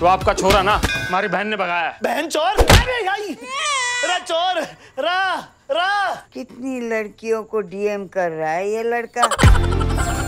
तो आपका छोरा ना हमारी बहन ने भगाया बहन चोर? अरे आई! रा चोर! रा रा! कितनी लड़कियों को डीएम कर रहा है ये लड़का?